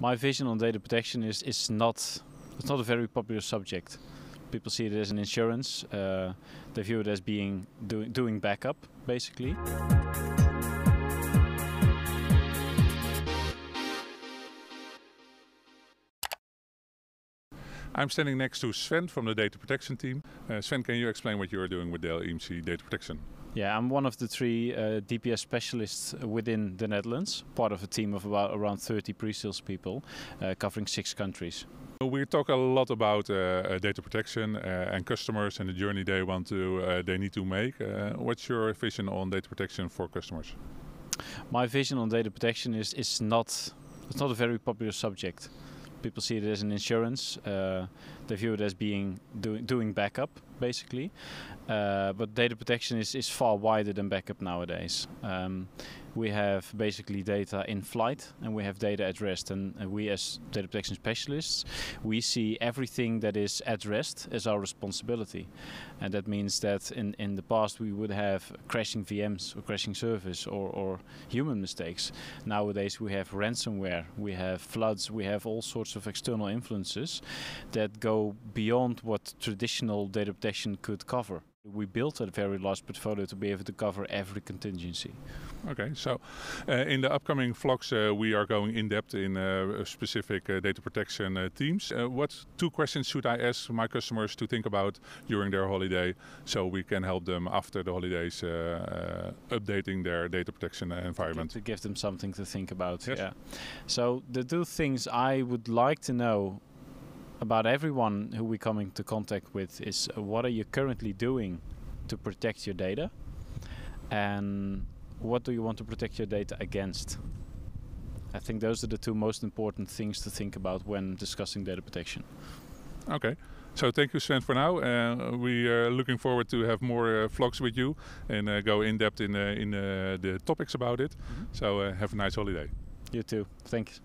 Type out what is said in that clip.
My vision on data protection is, is not it's not a very popular subject. People see it as an insurance. Uh, they view it as being doing doing backup, basically. I'm standing next to Sven from the data protection team. Uh, Sven, can you explain what you are doing with Dell EMC data protection? Yeah, I'm one of the three uh, DPS specialists within the Netherlands, part of a team of about around 30 pre-sales people, uh, covering six countries. We talk a lot about uh, uh data protection uh, and customers and the journey they want to, uh, they need to make. what's your vision on data protection for customers? My vision on data protection is is not it's not a very popular subject people see it as an insurance. Uh, they view it as being doing doing backup, basically. Uh, but data protection is, is far wider than backup nowadays. Um, we have basically data in flight and we have data at rest. And, and we, as data protection specialists, we see everything that is at rest as our responsibility. And that means that in, in the past we would have crashing VMs or crashing servers or, or human mistakes. Nowadays we have ransomware, we have floods, we have all sorts of external influences that go beyond what traditional data protection could cover. We built a very large portfolio to be able to cover every contingency. Okay, so uh, in the upcoming vlogs, uh, we are going in depth in uh, specific uh, data protection uh, teams. Uh, what two questions should I ask my customers to think about during their holiday so we can help them after the holidays updating their data protection environment? To give them something to think about. Yes. Yeah. So the two things I would like to know about everyone who we come into contact with is uh, what are you currently doing to protect your data? And what do you want to protect your data against? I think those are the two most important things to think about when discussing data protection. Okay. So thank you sven for now. Uh, we are looking forward to have more uh, vlogs with you and uh, go in depth in, uh, in uh, the topics about it. Mm -hmm. so have a nice holiday. You too. Thanks